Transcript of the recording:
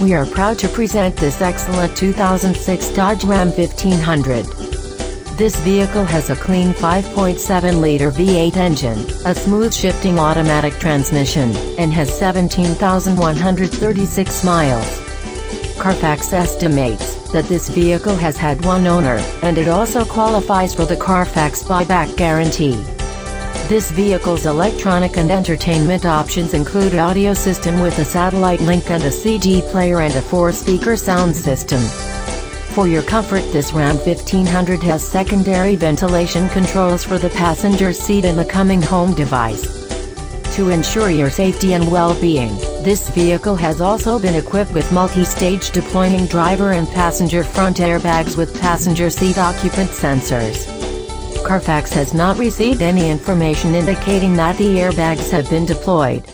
We are proud to present this excellent 2006 Dodge Ram 1500. This vehicle has a clean 5.7-liter V8 engine, a smooth shifting automatic transmission, and has 17,136 miles. Carfax estimates that this vehicle has had one owner, and it also qualifies for the Carfax buyback guarantee. This vehicle's electronic and entertainment options include audio system with a satellite link and a CD player and a four-speaker sound system. For your comfort this Ram 1500 has secondary ventilation controls for the passenger seat and the coming home device. To ensure your safety and well-being, this vehicle has also been equipped with multi-stage deploying driver and passenger front airbags with passenger seat occupant sensors. Carfax has not received any information indicating that the airbags have been deployed.